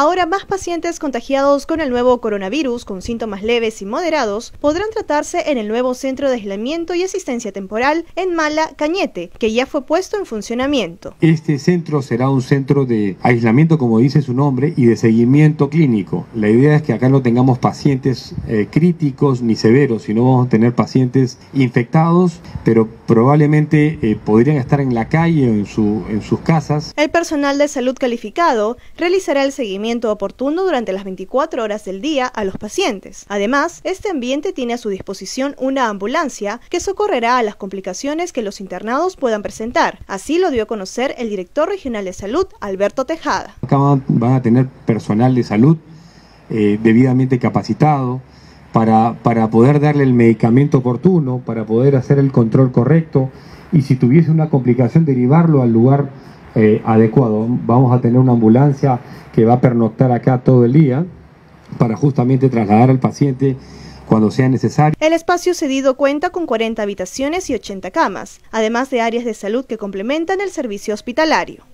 Ahora más pacientes contagiados con el nuevo coronavirus con síntomas leves y moderados podrán tratarse en el nuevo centro de aislamiento y asistencia temporal en Mala, Cañete, que ya fue puesto en funcionamiento. Este centro será un centro de aislamiento, como dice su nombre, y de seguimiento clínico. La idea es que acá no tengamos pacientes eh, críticos ni severos, sino vamos a tener pacientes infectados, pero probablemente eh, podrían estar en la calle o en, su, en sus casas. El personal de salud calificado realizará el seguimiento oportuno durante las 24 horas del día a los pacientes. Además, este ambiente tiene a su disposición una ambulancia que socorrerá a las complicaciones que los internados puedan presentar. Así lo dio a conocer el director regional de salud, Alberto Tejada. Acá van, a tener personal de salud eh, debidamente capacitado, para, para poder darle el medicamento oportuno, para poder hacer el control correcto y si tuviese una complicación derivarlo al lugar eh, adecuado. Vamos a tener una ambulancia que va a pernoctar acá todo el día para justamente trasladar al paciente cuando sea necesario. El espacio cedido cuenta con 40 habitaciones y 80 camas, además de áreas de salud que complementan el servicio hospitalario.